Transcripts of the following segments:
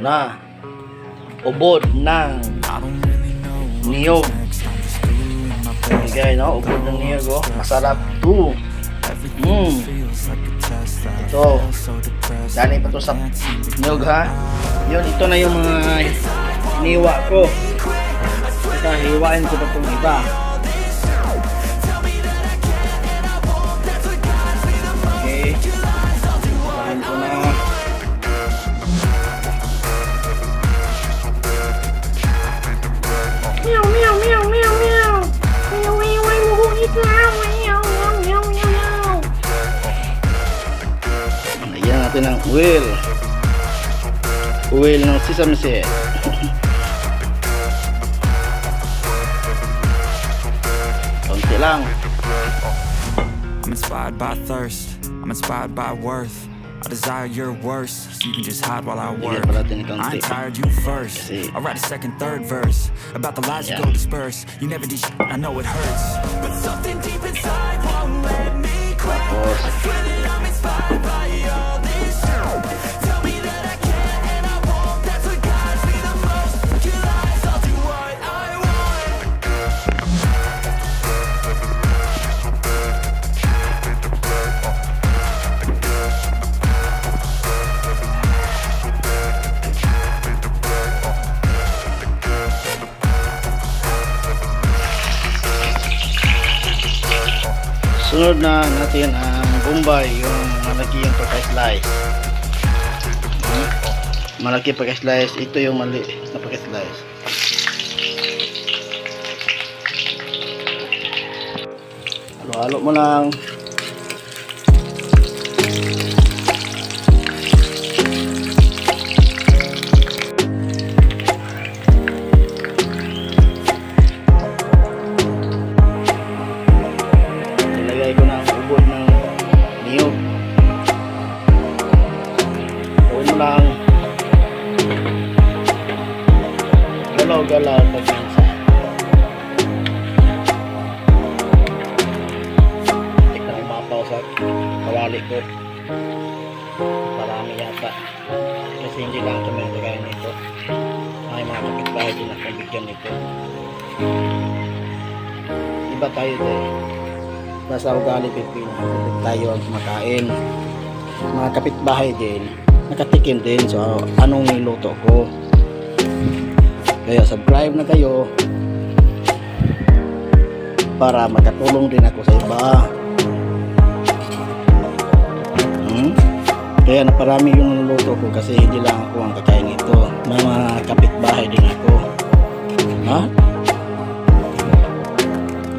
na ubod ng niyog. Bigay no? Ubod ng niyog oh. masarap to mm. ito. Dali pa to sa niyog ha? Yun ito na yung mga iniwa ko. Ito hiwain ko pa itong iba natin ng oil. Oil ng sesame seed. Konti lang. I'm inspired by thirst. I'm inspired by worth. I desire your worst, so you can just hide while I work. pa natin ng I ain't tired, you first. I'll write a second, third verse about the lies Yeah. you go disperse. You never did I know it hurts. But something sunod na natin ang bombay, yung malaki yung pagka-slice. Malaki pagka-slice, ito yung mali na pagka-slice. Halo-halo mo lang. Kawali ko. Parami yata. Kasi hindi lang kami kagaya nito. May mga kapitbahay din akong bigyan nito. Iba tayo tayo nasa ugali Pilipino tayo ang kumakain mga kapitbahay din nakatikim din so anong niluto ko kaya subscribe na kayo para makatulong din ako sa iba kaya naparami yung niluto ko kasi hindi lang ako ang kakain nito may mga kapitbahay din ako. Ha?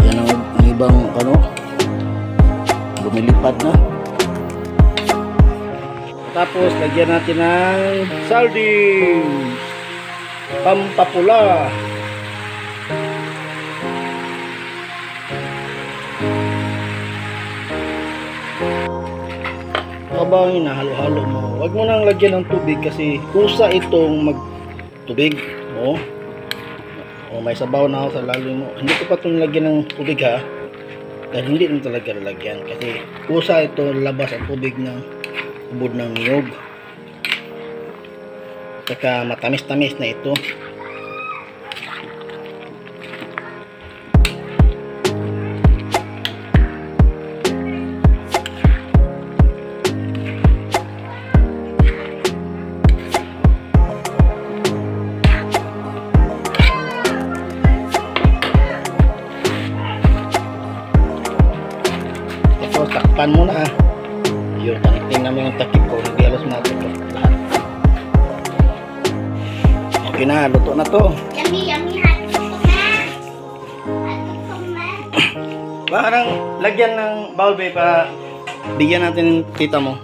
yan ang, ang ibang ano? Lumilipad na. Tapos lagyan natin ng sardine pampapula habang hinahalo-halo mo. Wag mo nang lagyan ng tubig kasi kusa itong mag tubig oh. oh may sabaw na ako sa lalim mo. Hindi ko pa itong lagyan ng tubig ha? Dahil hindi naman talaga lalagyan kasi kusa ito labas ang tubig ng ubod ng niyog. Saka matamis-tamis na ito Tapos takpan mo na. Yun, tingnan mo yung takip ko. Hindi halos matutok lahat. Okay na, luto na to. Yummy, yummy. Parang lagyan ng bowl bay para bigyan natin tita mo.